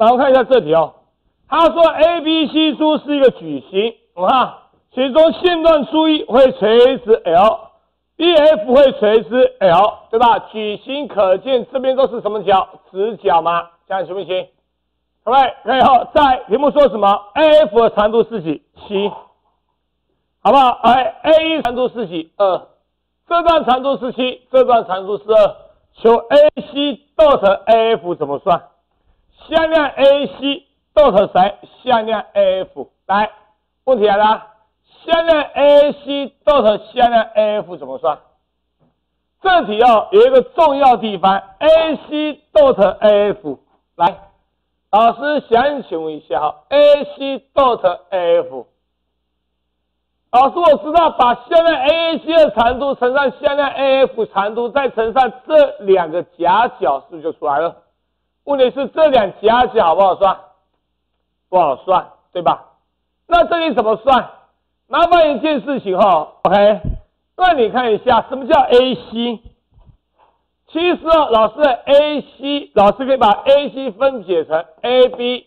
然后看一下这题哦，他说 A、B、C 柱是一个矩形，我看其中线段初一会垂直 L，B、F 会垂直 L，对吧？矩形可见这边都是什么角？直角吗？这样行不行？各位可以后在题目说什么？A、F 的长度是几？七，好不好？哎，A 长度是几？二，这段长度是七，这段长度是二，求 AC dot AF 怎么算？向量 AC dot 谁？向量 AF 来，问题来了，向量 AC dot 向量 AF 怎么算？这题哦有一个重要地方，AC dot AF 来。老师想请问一下哈，AC dot AF，老师我知道把向量 AC 的长度乘上向量 AF 长度，再乘上这两个夹角，是不是就出来了？问题是这两夹角好不好算？不好算，对吧？那这里怎么算？麻烦一件事情哈，OK，那你看一下什么叫 AC？其实哦，老师，AC 老师可以把 AC 分解成 AB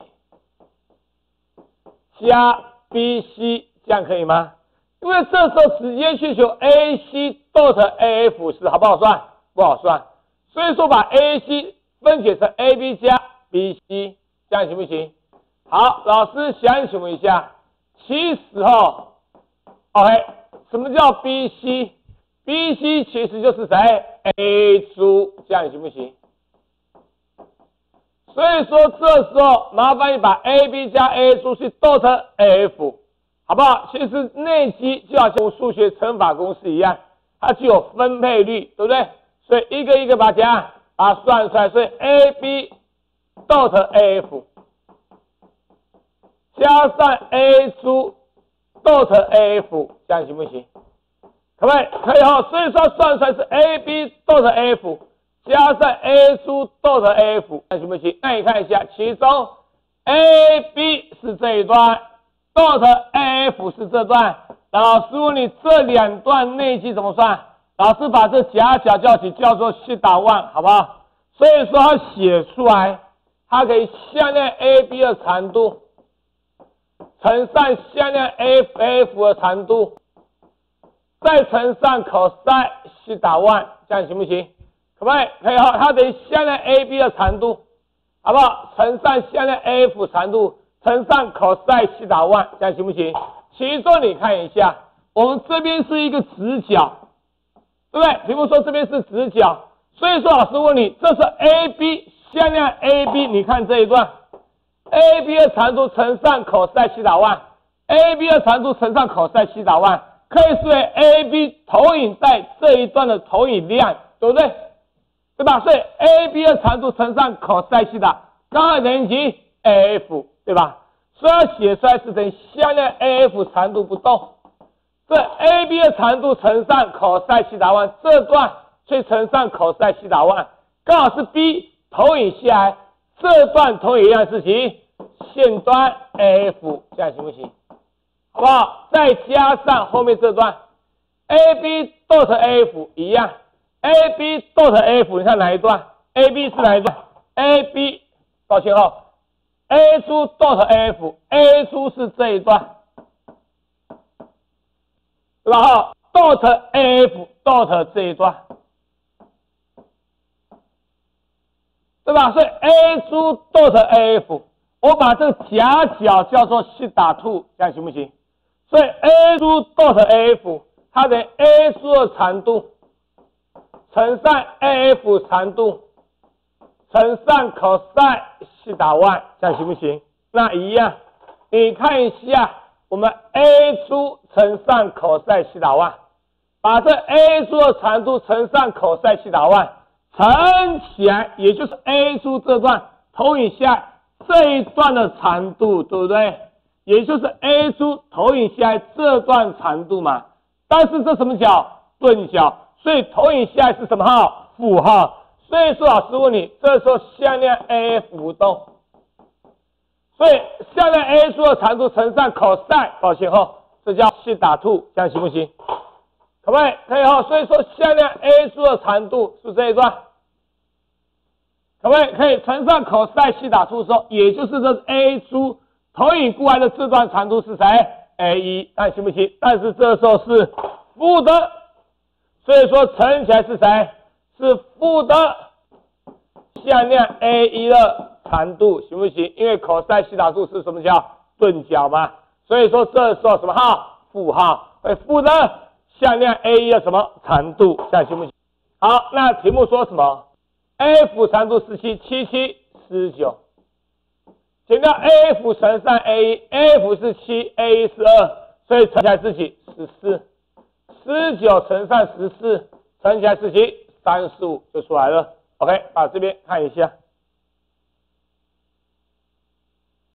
加 BC，这样可以吗？因为这时候直接去求 AC dot AF 是好不好算？不好算，所以说把 AC 分解成 AB 加 BC，这样行不行？好，老师想请问一下，其实哦，OK，什么叫 BC？B C 其实就是谁？A 柱，这样行不行？所以说这时候麻烦你把 A B 加 A 柱去逗成 F，好不好？其实内积就好像数学乘法公式一样，它具有分配率，对不对？所以一个一个把加，啊算出来，所以 A B 逗成 F 加上 A 柱逗成 F，这样行不行？可不可以？可以哈，所以说算出来是 AB dot AF 加上 A 柱 dot F，那行不行？那你看一下，其中 A B 是这一段，dot AF 是这段。老师问你这两段内积怎么算？老师把这夹角叫起，叫做西打万，好不好？所以说它写出来，它可以向量 A B 的长度乘上向量 F F 的长度。再乘上 cos 西打 y，这样行不行？可不可以？可以哈，它等于向量 AB 的长度，好不好？乘上向量 AF 长度，乘上 cos 西打 y，这样行不行？其中你看一下，我们这边是一个直角，对不对？题目说这边是直角，所以说老师问你，这是 AB 向量 AB，你看这一段，AB 的长度乘上 cos 西打 y，AB 的长度乘上 cos 西打 y。可以视为 A B 投影在这一段的投影量，对不对？对吧？所以 A B 的长度乘上 cos 西塔，刚好等于几 A F，对吧？所以要写出来是等于向量 A F 长度不动，这 A B 的长度乘上 cos 西塔 y 这段去乘上 cos 西塔 y 刚好是 B 投影下来这段投影量是几？线端 A F，这样行不行？好不好？再加上后面这段，A B dot AF 一样，A B dot AF 你看哪一段？A B 是哪一段？A B，抱歉哦，A 出 dot AF，A 出是这一段，然后 dot F dot 这一段，对吧？所以 A 出 dot AF，我把这个夹角叫做西打兔，这样行不行？所以 A 柱 dot AF，它的 A 柱的长度乘上 AF 长度乘上 cos 西打 y，这样行不行？那一样，你看一下，我们 A 柱乘上 cos 西塔 y，把这 A 柱的长度乘上 cos 西塔 y，乘起来，也就是 A 柱这段投影下这一段的长度，对不对？也就是 A 柱投影下这段长度嘛，但是这什么角？钝角，所以投影下是什么号？负号。所以说老师问你，这时候向量 AF 不动，所以向量 A 柱的长度乘上 cos，抱歉哈，这叫西打兔，这样行不行？可不可以？可以哈。所以说向量 A 柱的长度是这一段，可不可以可以乘上 cos 西塔数的时候，也就是这 a 出投影过来的这段长度是谁？a 一，看行不行？但是这时候是负的，所以说乘起来是谁？是负的向量 a 一的长度，行不行？因为 cos 西塔数是什么角？钝角嘛，所以说这时候什么号？负号，哎负的向量 a 一的什么长度？这样行不行？好，那题目说什么？f 长度十七，七七十九。减掉 f 乘上 a，f 是七，a 是二，所以乘起来是几？十四。十九乘上十四，乘起来是几？三十五就出来了。OK，把这边看一下。